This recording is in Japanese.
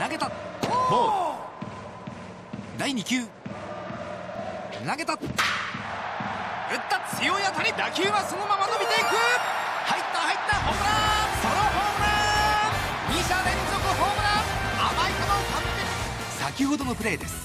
投げた。ボール。第2球。投げた。打った。強い当たり。打球はそのまま伸びていく。入った入った。ホームラン。ソロホームラン。2者連続ホームラン。甘い球を完璧先ほどのプレーです。